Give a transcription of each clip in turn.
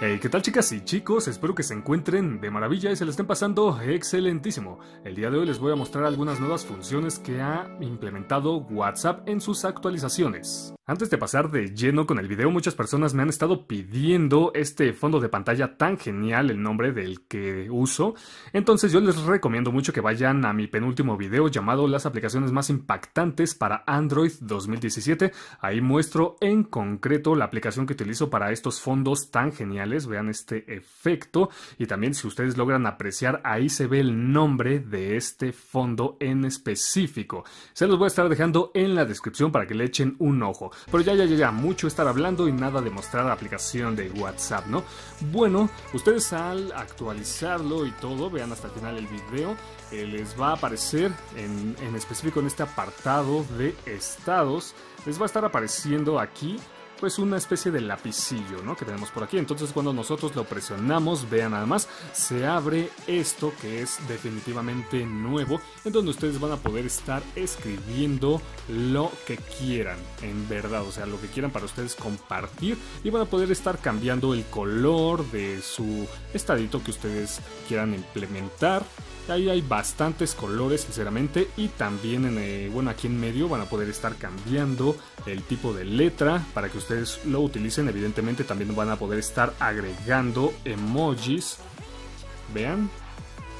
Hey, ¿qué tal chicas y chicos? Espero que se encuentren de maravilla y se le estén pasando excelentísimo. El día de hoy les voy a mostrar algunas nuevas funciones que ha implementado WhatsApp en sus actualizaciones. Antes de pasar de lleno con el video, muchas personas me han estado pidiendo este fondo de pantalla tan genial, el nombre del que uso. Entonces yo les recomiendo mucho que vayan a mi penúltimo video llamado Las aplicaciones más impactantes para Android 2017. Ahí muestro en concreto la aplicación que utilizo para estos fondos tan geniales. Vean este efecto. Y también si ustedes logran apreciar, ahí se ve el nombre de este fondo en específico. Se los voy a estar dejando en la descripción para que le echen un ojo. Pero ya, ya, ya, ya, mucho estar hablando y nada de mostrar la aplicación de WhatsApp, ¿no? Bueno, ustedes al actualizarlo y todo, vean hasta el final el video, eh, les va a aparecer en, en específico en este apartado de estados, les va a estar apareciendo aquí pues una especie de lapicillo, ¿no? Que tenemos por aquí. Entonces cuando nosotros lo presionamos, vean nada más, se abre esto que es definitivamente nuevo, en donde ustedes van a poder estar escribiendo lo que quieran, en verdad, o sea, lo que quieran para ustedes compartir y van a poder estar cambiando el color de su estadito que ustedes quieran implementar. Ahí hay bastantes colores, sinceramente, y también en, eh, bueno, aquí en medio van a poder estar cambiando el tipo de letra para que ustedes lo utilicen. Evidentemente también van a poder estar agregando emojis. Vean.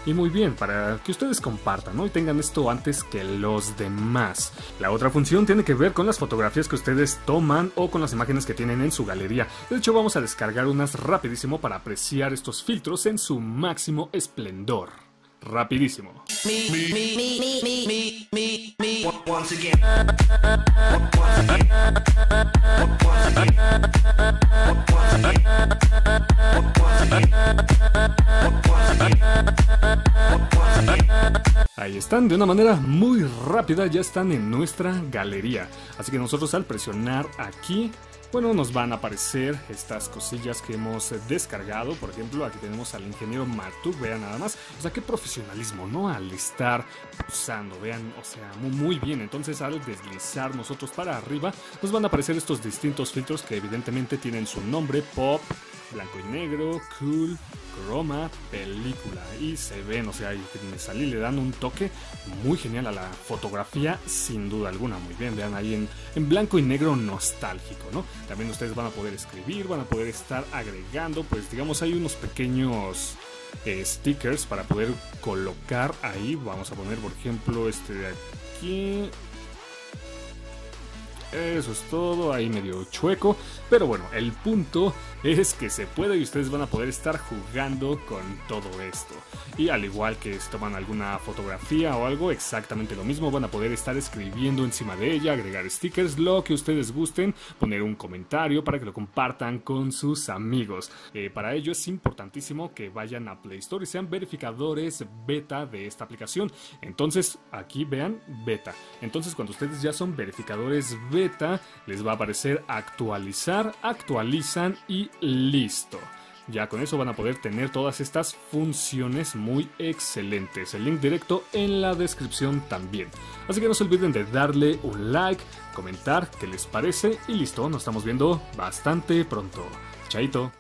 Y muy bien, para que ustedes compartan y tengan esto antes que los demás. La otra función tiene que ver con las fotografías que ustedes toman o con las imágenes que tienen en su galería. De hecho, vamos a descargar unas rapidísimo para apreciar estos filtros en su máximo esplendor rapidísimo. Ahí están, de una manera muy rápida ya están en nuestra galería. Así que nosotros al presionar aquí bueno, nos van a aparecer estas cosillas que hemos descargado. Por ejemplo, aquí tenemos al ingeniero Martuk, vean nada más. O sea, qué profesionalismo, ¿no? Al estar pulsando, vean, o sea, muy bien. Entonces, al deslizar nosotros para arriba, nos van a aparecer estos distintos filtros que evidentemente tienen su nombre, pop, blanco y negro, cool, croma, película. Y se ven, o sea, me salí, le dan un toque muy genial a la fotografía, sin duda alguna. Muy bien, vean ahí en, blanco y negro nostálgico, ¿no? También ustedes van a poder escribir, van a poder estar agregando, pues digamos, hay unos pequeños eh, stickers para poder colocar ahí. Vamos a poner, por ejemplo, este de aquí. Eso es todo, ahí medio chueco. Pero bueno, el punto es que se puede y ustedes van a poder estar jugando con todo esto. Y al igual que si toman alguna fotografía o algo, exactamente lo mismo, van a poder estar escribiendo encima de ella, agregar stickers, lo que ustedes gusten, poner un comentario para que lo compartan con sus amigos. Eh, para ello es importantísimo que vayan a Play Store y sean verificadores beta de esta aplicación. Entonces, aquí vean beta. Entonces, cuando ustedes ya son verificadores beta, les va a aparecer actualizar, actualizan y listo. Ya con eso van a poder tener todas estas funciones muy excelentes. El link directo en la descripción también. Así que no se olviden de darle un like, comentar qué les parece y listo, nos estamos viendo bastante pronto. Chaito.